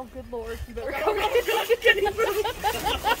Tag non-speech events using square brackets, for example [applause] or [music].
Oh, good lord. You better go. [laughs] [laughs]